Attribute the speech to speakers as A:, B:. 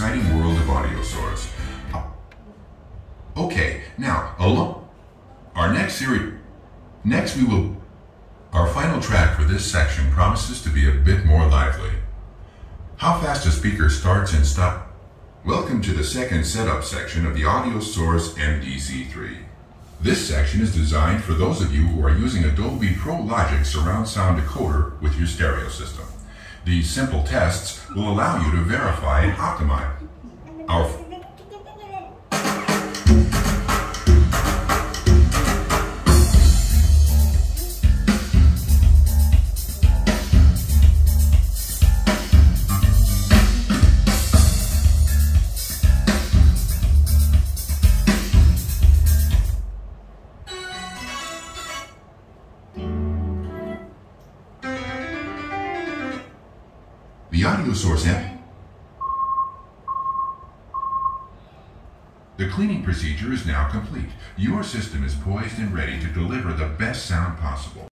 A: exciting world of AudioSource. Okay, now, alone. Our next series. Next, we will. Our final track for this section promises to be a bit more lively. How fast a speaker starts and stops. Welcome to the second setup section of the AudioSource MDC3. This section is designed for those of you who are using a Dolby Pro Logic Surround Sound Decoder with your stereo system. These simple tests will allow you to verify and optimize. The audio source amp. The cleaning procedure is now complete. Your system is poised and ready to deliver the best sound possible.